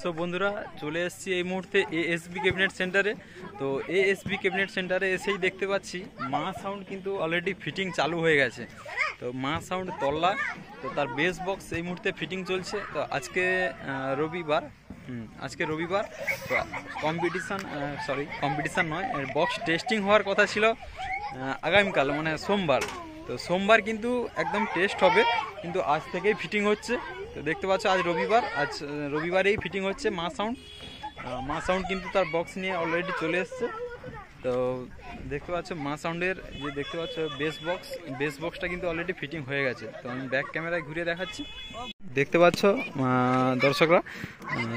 So বন্ধুরা, চলে এসেছি এই মুহূর্তে এএসবি ক্যাবিনেট সেন্টারে তো এ এএসবি ক্যাবিনেট সেন্টারে এসেই দেখতে পাচ্ছি, মা সাউন্ড কিন্তু অলরেডি ফিটিং চালু হয়ে গেছে। তো মা সাউন্ড তল্লা, তো তার বেস বক্স এই মুহূর্তে ফিটিং চলছে। তো আজকে রবিবার আজকে রবিবার। তো কম্পিটিশান সরি কম্পিটিশান নয় বক্স টেস্টিং হওয়ার কথা ছিল আগামীকাল মানে সোমবার। তো সোমবার কিন্তু একদম টেস্ট হবে, কিন্তু আজ থেকেই ফিটিং হচ্ছে। তো দেখতে পাচ্ছ, আজ রবিবার, আজ রবিবারেই ফিটিং হচ্ছে মা সাউন্ড মা সাউন্ড কিন্তু তার বক্স নিয়ে অলরেডি চলে এসছে। তো দেখতে পাচ্ছ, মা সাউন্ডের যে দেখতে পাচ্ছ বেস বক্স বেস বক্সটা কিন্তু অলরেডি ফিটিং হয়ে গেছে। তো আমি ব্যাক ক্যামেরায় ঘুরিয়ে দেখাচ্ছি। দেখতে পাচ্ছ দর্শকরা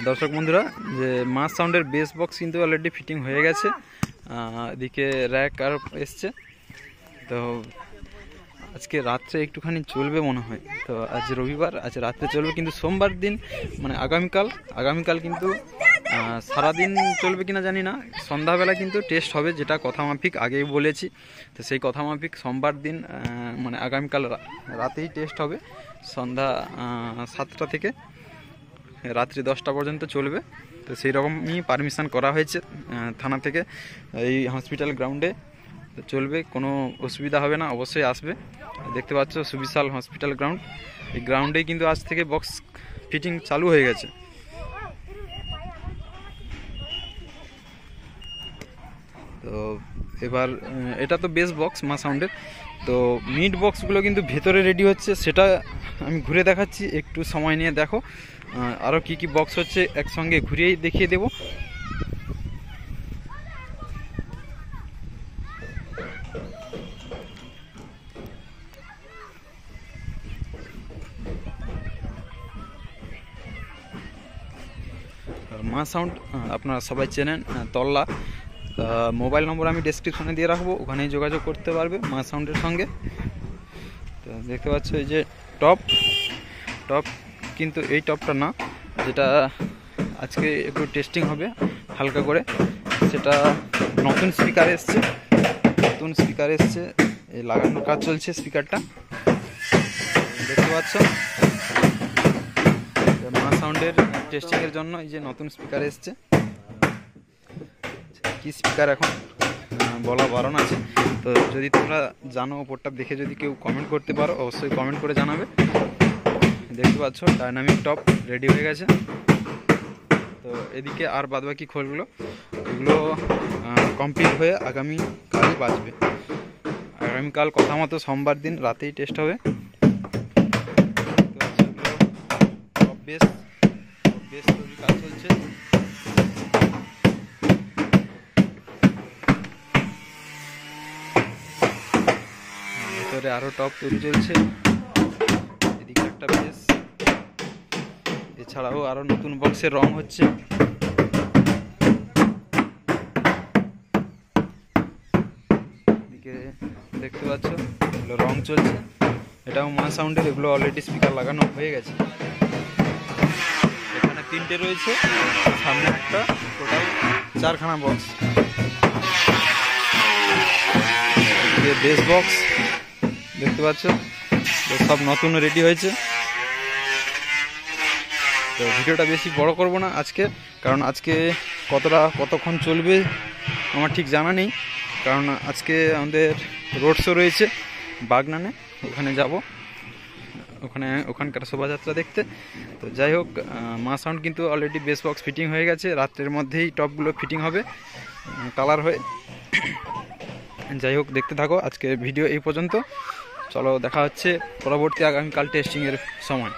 দর্শক বন্ধুরা, যে মা সাউন্ডের বেস বক্স কিন্তু অলরেডি ফিটিং হয়ে গেছে। এদিকে র্যাক আর এসছে। তো আজকে রাত্রে একটুখানি চলবে মনে হয়। তো আজ রবিবার, আজ রাত্রে চলবে, কিন্তু সোমবার দিন মানে আগামীকাল আগামীকাল কিন্তু সারাদিন চলবে কিনা জানি না। সন্ধ্যাবেলা কিন্তু টেস্ট হবে, যেটা কথা মাফিক আগেই বলেছি। তো সেই কথা মাফিক সোমবার দিন মানে আগামীকাল রাতেই টেস্ট হবে। সন্ধ্যা সাতটা থেকে রাত্রি দশটা পর্যন্ত চলবে। তো সেই রকমই পারমিশন করা হয়েছে থানা থেকে। এই হসপিটাল গ্রাউন্ডে চলবে, কোনো অসুবিধা হবে না, অবশ্যই আসবে। দেখতে পাচ্ছ, সুবিশাল হসপিটাল গ্রাউন্ড এই গ্রাউন্ডেই কিন্তু আজ থেকে বক্স ফিটিং চালু হয়ে গেছে। তো এবার এটা তো বেস বক্স মা সাউন্ডের তো মিড বক্সগুলো কিন্তু ভেতরে রেডি হচ্ছে, সেটা আমি ঘুরে দেখাচ্ছি, একটু সময় নিয়ে দেখো। আরও কি কি বক্স হচ্ছে, একসঙ্গে ঘুরিয়েই দেখিয়ে দেবো। মা সাউন্ড আপনারা সবাই চেনেন তল্লা। মোবাইল নম্বর আমি ডেসক্রিপশনে দিয়ে রাখব, ওখানেই যোগাযোগ করতে পারবে মা সাউন্ডের সঙ্গে। তো দেখতে পাচ্ছ এই যে টপ টপ কিন্তু এই টপটা না, যেটা আজকে একটু টেস্টিং হবে হালকা করে। সেটা নতুন স্পিকার এসছে, নতুন স্পিকার এসছে, এই লাগানোর কাজ চলছে স্পিকারটা দেখতে পাচ্ছ? মা সাউন্ডের টেস্টিং এর জন্য এই যে নতুন স্পিকার এসছে। কি স্পিকার এখন? বলা বারণ আছে। তো যদি তোমরা জানো ওপরটা দেখে যদি কেউ কমেন্ট করতে পারো, অবশ্যই কমেন্ট করে জানাবে। দেখতে পাচ্ছ ডাইনামিক টপ রেডি হয়ে গেছে। তো এদিকে আর বাদবাকি খোলগুলো, এগুলো কমপ্লিট হয়ে আগামী কালই বাজবে। আগামীকাল কথা মতো সোমবার দিন রাতেই টেস্ট হবে। বেশ বেশ তৈরি কাজ চলছে। ভিতরে আরও টপ তৈরি চলছে। এদিকে একটা বেশ। এছাড়াও আরও নতুন বক্সের রং হচ্ছে। এদিকে দেখতে পাচ্ছ, এগুলো রং চলছে। এটাও মা সাউন্ডের এগুলো অলরেডি স্পিকার লাগানো হয়ে গেছে। তিনটে রয়েছে, সামনে একটা টোটাল চারখানা বক্স বেস বক্স দেখতে পাচ্ছ? সব নতুন রেডি হয়েছে। তো ভিডিওটা বেশি বড় করব না আজকে, কারণ আজকে কতটা, কতক্ষণ চলবে আমার ঠিক জানা নেই। কারণ আজকে আমাদের রোড শো রয়েছে, বাগনানে, ওখানে যাব। ওখানে, ওখানকার শোভাযাত্রা দেখতে। তো যাই হোক মা সাউন্ড কিন্তু অলরেডি বেস বক্স ফিটিং হয়ে গেছে। রাত্রের মধ্যেই টপগুলো ফিটিং হবে কালার হয়ে। যাই হোক, দেখতে থাকো। আজকে ভিডিও এই পর্যন্ত। চলো, দেখা হচ্ছে পরবর্তী আগামীকাল টেস্টিংয়ের সময়।